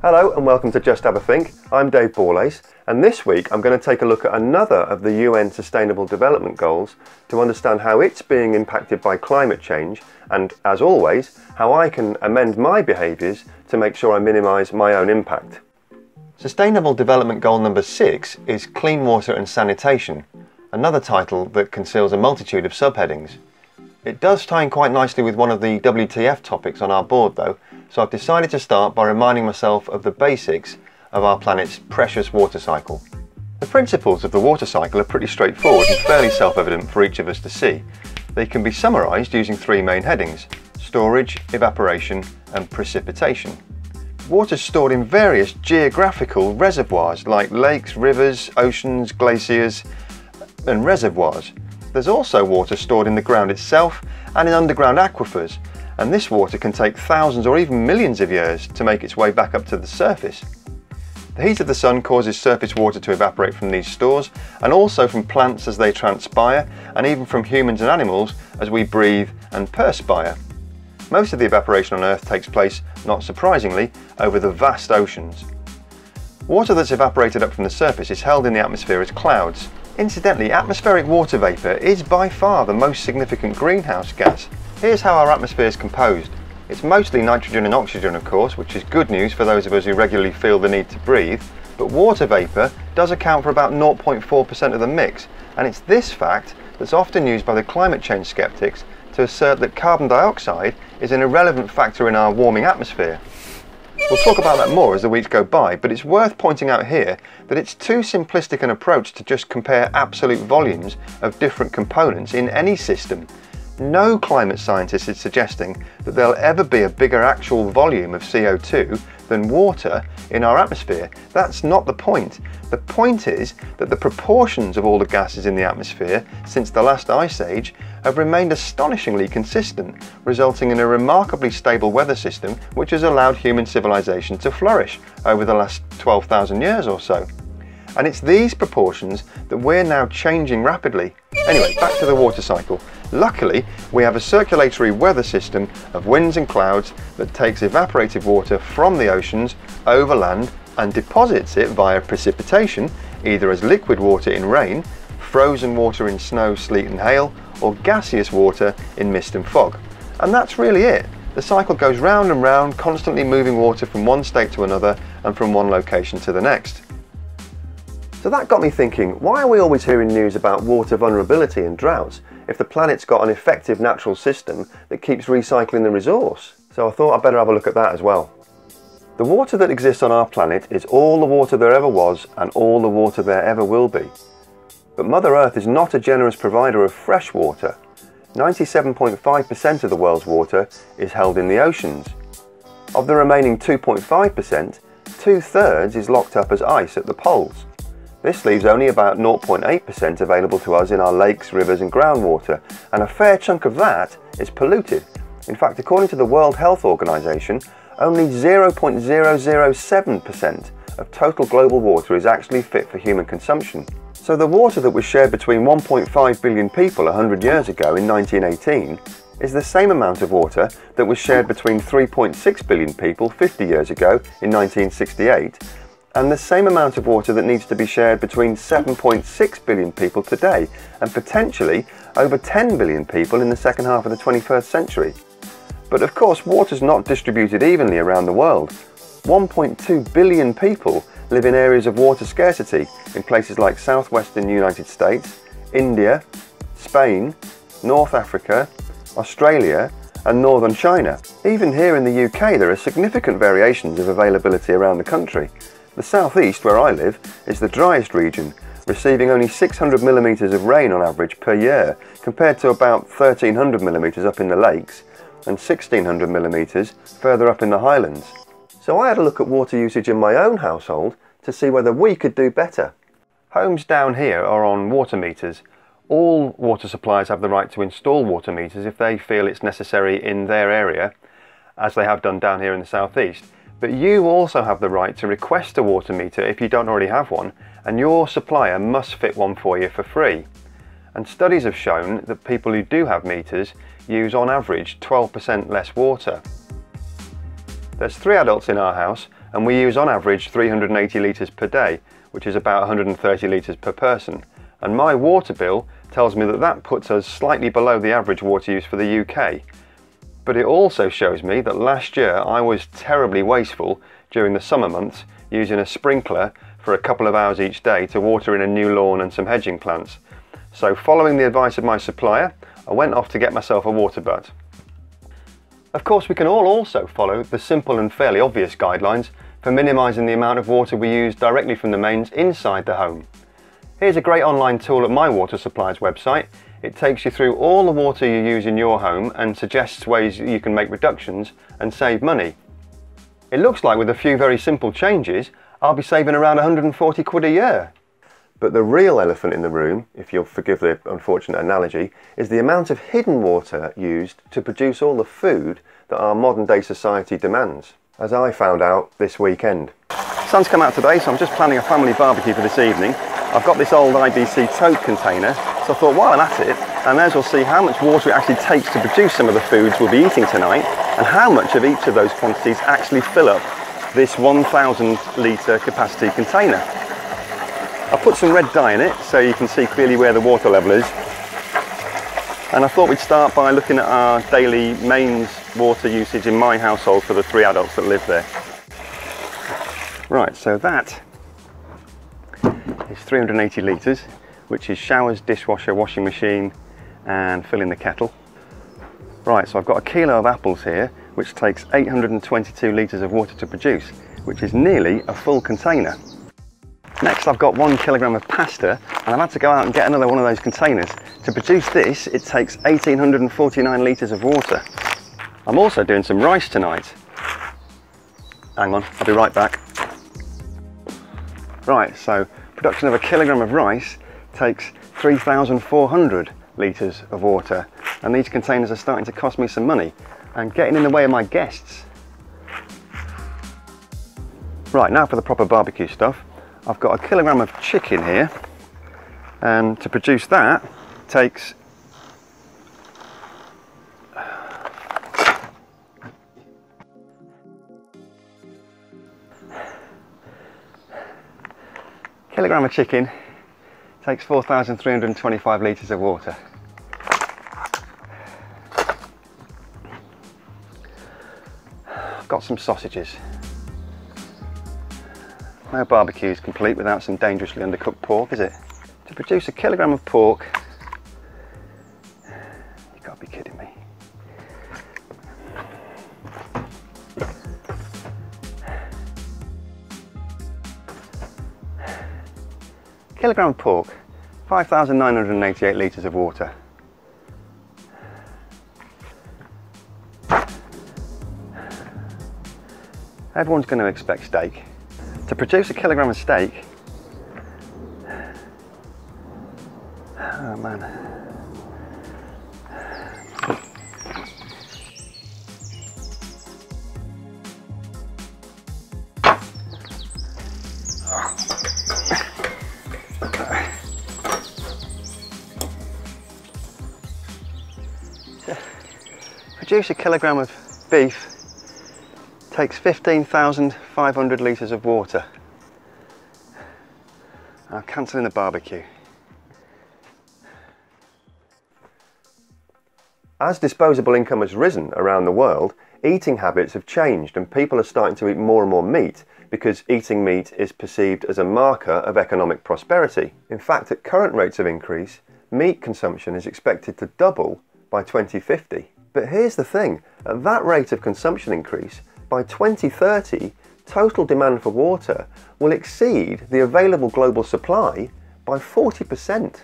Hello and welcome to Just Have a Think. I'm Dave Borlase and this week I'm going to take a look at another of the UN Sustainable Development Goals to understand how it's being impacted by climate change and, as always, how I can amend my behaviours to make sure I minimise my own impact. Sustainable Development Goal number 6 is Clean Water and Sanitation, another title that conceals a multitude of subheadings. It does tie in quite nicely with one of the WTF topics on our board though, so I've decided to start by reminding myself of the basics of our planet's precious water cycle. The principles of the water cycle are pretty straightforward and fairly self-evident for each of us to see. They can be summarised using three main headings, storage, evaporation and precipitation. Water is stored in various geographical reservoirs like lakes, rivers, oceans, glaciers and reservoirs. There's also water stored in the ground itself and in underground aquifers and this water can take thousands or even millions of years to make its way back up to the surface. The heat of the sun causes surface water to evaporate from these stores and also from plants as they transpire and even from humans and animals as we breathe and perspire. Most of the evaporation on Earth takes place, not surprisingly, over the vast oceans. Water that's evaporated up from the surface is held in the atmosphere as clouds. Incidentally, atmospheric water vapour is by far the most significant greenhouse gas. Here's how our atmosphere is composed. It's mostly nitrogen and oxygen of course, which is good news for those of us who regularly feel the need to breathe, but water vapour does account for about 0.4% of the mix, and it's this fact that's often used by the climate change skeptics to assert that carbon dioxide is an irrelevant factor in our warming atmosphere. We'll talk about that more as the weeks go by, but it's worth pointing out here that it's too simplistic an approach to just compare absolute volumes of different components in any system no climate scientist is suggesting that there'll ever be a bigger actual volume of CO2 than water in our atmosphere. That's not the point. The point is that the proportions of all the gases in the atmosphere since the last ice age have remained astonishingly consistent, resulting in a remarkably stable weather system which has allowed human civilization to flourish over the last 12,000 years or so. And it's these proportions that we're now changing rapidly. Anyway, back to the water cycle. Luckily, we have a circulatory weather system of winds and clouds that takes evaporated water from the oceans over land and deposits it via precipitation, either as liquid water in rain, frozen water in snow, sleet and hail, or gaseous water in mist and fog. And that's really it. The cycle goes round and round, constantly moving water from one state to another and from one location to the next. So that got me thinking, why are we always hearing news about water vulnerability and droughts if the planet's got an effective natural system that keeps recycling the resource? So I thought I'd better have a look at that as well. The water that exists on our planet is all the water there ever was and all the water there ever will be. But Mother Earth is not a generous provider of fresh water. 97.5% of the world's water is held in the oceans. Of the remaining 2.5%, two thirds is locked up as ice at the poles. This leaves only about 0.8% available to us in our lakes, rivers and groundwater, and a fair chunk of that is polluted. In fact, according to the World Health Organization, only 0.007% of total global water is actually fit for human consumption. So the water that was shared between 1.5 billion people 100 years ago in 1918 is the same amount of water that was shared between 3.6 billion people 50 years ago in 1968 and the same amount of water that needs to be shared between 7.6 billion people today and potentially over 10 billion people in the second half of the 21st century. But of course, water's not distributed evenly around the world. 1.2 billion people live in areas of water scarcity in places like southwestern United States, India, Spain, North Africa, Australia and northern China. Even here in the UK there are significant variations of availability around the country. The southeast, where I live, is the driest region, receiving only 600 millimetres of rain on average per year, compared to about 1300 millimetres up in the lakes and 1600 millimetres further up in the highlands. So I had a look at water usage in my own household to see whether we could do better. Homes down here are on water meters. All water suppliers have the right to install water meters if they feel it's necessary in their area, as they have done down here in the southeast. But you also have the right to request a water meter if you don't already have one, and your supplier must fit one for you for free. And studies have shown that people who do have meters use on average 12% less water. There's three adults in our house and we use on average 380 litres per day, which is about 130 litres per person. And my water bill tells me that that puts us slightly below the average water use for the UK. But it also shows me that last year I was terribly wasteful during the summer months using a sprinkler for a couple of hours each day to water in a new lawn and some hedging plants. So following the advice of my supplier, I went off to get myself a water butt. Of course we can all also follow the simple and fairly obvious guidelines for minimising the amount of water we use directly from the mains inside the home. Here's a great online tool at my water supplier's website. It takes you through all the water you use in your home and suggests ways you can make reductions and save money. It looks like with a few very simple changes, I'll be saving around 140 quid a year. But the real elephant in the room, if you'll forgive the unfortunate analogy, is the amount of hidden water used to produce all the food that our modern day society demands, as I found out this weekend. Sun's come out today, so I'm just planning a family barbecue for this evening. I've got this old IBC tote container, so I thought while I'm at it, I may as well see how much water it actually takes to produce some of the foods we'll be eating tonight, and how much of each of those quantities actually fill up this 1000 litre capacity container. I've put some red dye in it so you can see clearly where the water level is. And I thought we'd start by looking at our daily mains water usage in my household for the three adults that live there. Right, so that is 380 litres, which is showers, dishwasher, washing machine and filling the kettle. Right, so I've got a kilo of apples here, which takes 822 litres of water to produce, which is nearly a full container. Next I've got one kilogram of pasta and I've had to go out and get another one of those containers. To produce this it takes 1849 litres of water. I'm also doing some rice tonight. Hang on, I'll be right back. Right, so production of a kilogram of rice takes 3,400 litres of water and these containers are starting to cost me some money and getting in the way of my guests. Right, now for the proper barbecue stuff. I've got a kilogram of chicken here and to produce that takes kilogram of chicken takes 4,325 litres of water. I've got some sausages. No barbecue is complete without some dangerously undercooked pork, is it? To produce a kilogram of pork, Kilogram of pork, 5,988 litres of water. Everyone's going to expect steak. To produce a kilogram of steak, produce a kilogram of beef takes 15,500 litres of water. I'm cancelling the barbecue. As disposable income has risen around the world, eating habits have changed and people are starting to eat more and more meat because eating meat is perceived as a marker of economic prosperity. In fact, at current rates of increase, meat consumption is expected to double by 2050. But here's the thing, at that rate of consumption increase, by 2030, total demand for water will exceed the available global supply by 40%.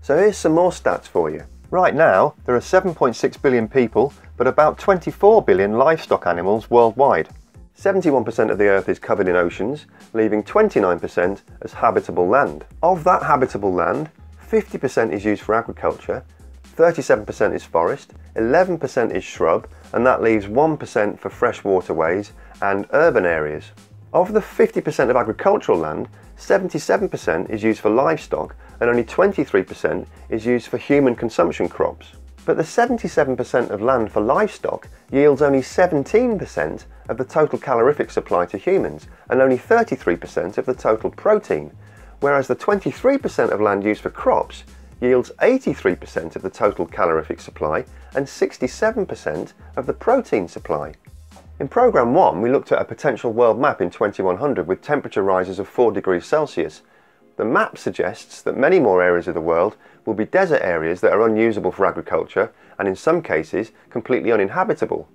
So here's some more stats for you. Right now, there are 7.6 billion people, but about 24 billion livestock animals worldwide. 71% of the Earth is covered in oceans, leaving 29% as habitable land. Of that habitable land, 50% is used for agriculture, 37% is forest, 11% is shrub, and that leaves 1% for fresh waterways and urban areas. Of the 50% of agricultural land, 77% is used for livestock and only 23% is used for human consumption crops. But the 77% of land for livestock yields only 17% of the total calorific supply to humans and only 33% of the total protein, whereas the 23% of land used for crops yields 83% of the total calorific supply and 67% of the protein supply. In Programme 1 we looked at a potential world map in 2100 with temperature rises of 4 degrees Celsius. The map suggests that many more areas of the world will be desert areas that are unusable for agriculture and in some cases completely uninhabitable.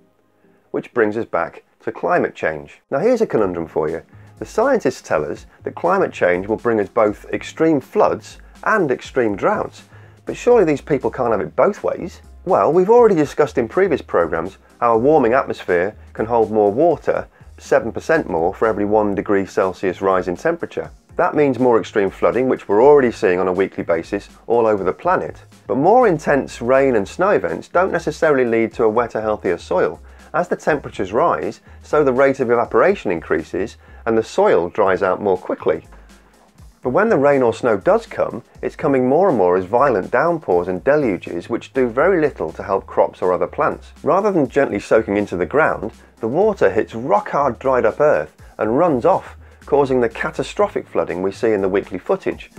Which brings us back to climate change. Now here's a conundrum for you. The scientists tell us that climate change will bring us both extreme floods and extreme droughts. But surely these people can't have it both ways? Well, we've already discussed in previous programmes how a warming atmosphere can hold more water, 7% more for every 1 degree Celsius rise in temperature. That means more extreme flooding, which we're already seeing on a weekly basis all over the planet. But more intense rain and snow events don't necessarily lead to a wetter, healthier soil. As the temperatures rise, so the rate of evaporation increases and the soil dries out more quickly. But when the rain or snow does come, it's coming more and more as violent downpours and deluges which do very little to help crops or other plants. Rather than gently soaking into the ground, the water hits rock hard dried up earth and runs off, causing the catastrophic flooding we see in the weekly footage.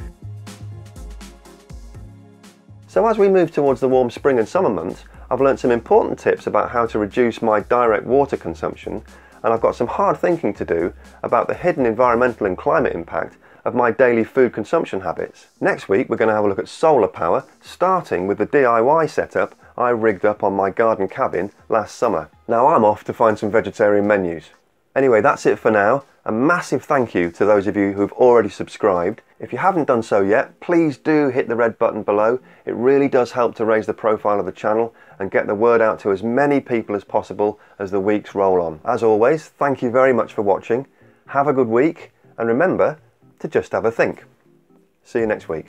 So as we move towards the warm spring and summer months, I've learnt some important tips about how to reduce my direct water consumption and I've got some hard thinking to do about the hidden environmental and climate impact of my daily food consumption habits. Next week we're going to have a look at solar power, starting with the DIY setup I rigged up on my garden cabin last summer. Now I'm off to find some vegetarian menus. Anyway, that's it for now. A massive thank you to those of you who've already subscribed. If you haven't done so yet, please do hit the red button below. It really does help to raise the profile of the channel and get the word out to as many people as possible as the weeks roll on. As always, thank you very much for watching. Have a good week and remember, to just have a think. See you next week.